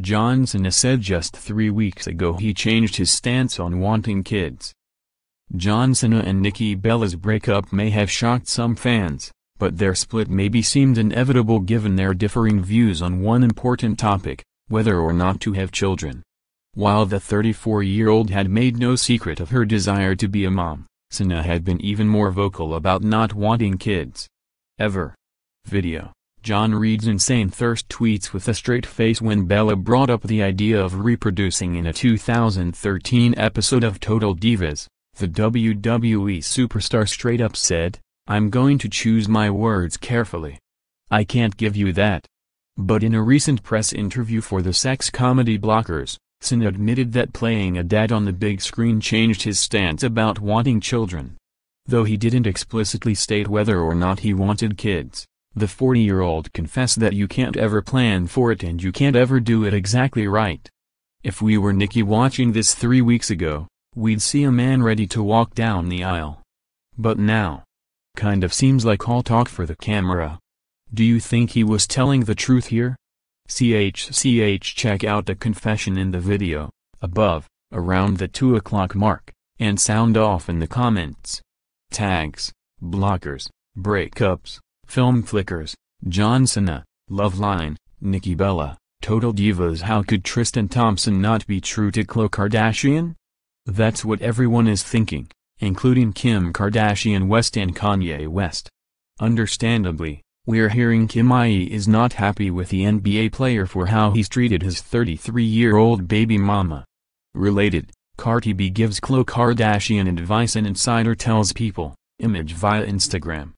John Cena said just three weeks ago he changed his stance on wanting kids. John Cena and Nikki Bella's breakup may have shocked some fans, but their split maybe seemed inevitable given their differing views on one important topic, whether or not to have children. While the 34-year-old had made no secret of her desire to be a mom, Cena had been even more vocal about not wanting kids. Ever. Video. John Reed's insane thirst tweets with a straight face when Bella brought up the idea of reproducing in a 2013 episode of Total Divas. The WWE superstar straight up said, I'm going to choose my words carefully. I can't give you that. But in a recent press interview for the sex comedy blockers, Cena admitted that playing a dad on the big screen changed his stance about wanting children. Though he didn't explicitly state whether or not he wanted kids, the 40-year-old confessed that you can't ever plan for it and you can't ever do it exactly right. If we were Nikki watching this three weeks ago, we'd see a man ready to walk down the aisle. But now. Kind of seems like all talk for the camera. Do you think he was telling the truth here? CHCH check out the confession in the video, above, around the 2 o'clock mark, and sound off in the comments. Tags, blockers, breakups, film flickers, John Cena, Loveline, Nikki Bella, Total Divas How could Tristan Thompson not be true to Khloe Kardashian? That's what everyone is thinking, including Kim Kardashian West and Kanye West. Understandably, we're hearing Kim Ie is not happy with the NBA player for how he's treated his 33-year-old baby mama. Related, Cardi B gives Khloe Kardashian advice an insider tells People, image via Instagram.